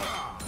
Ah!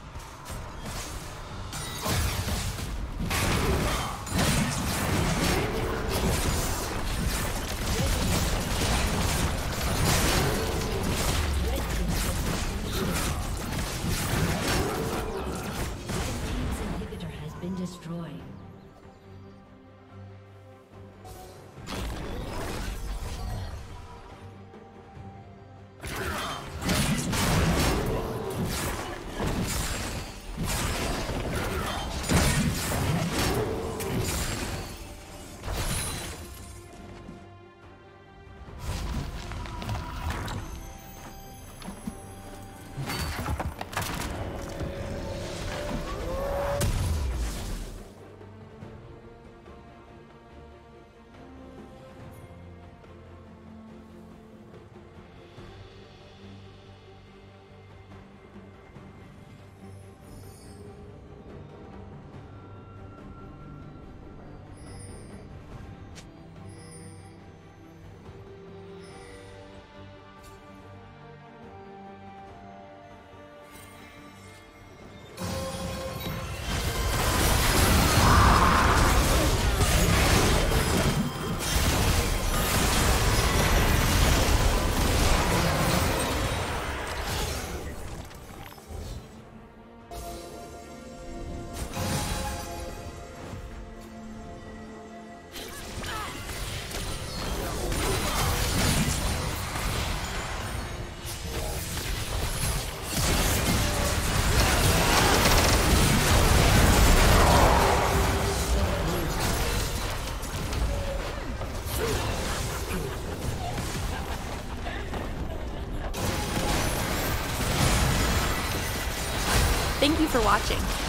Watching.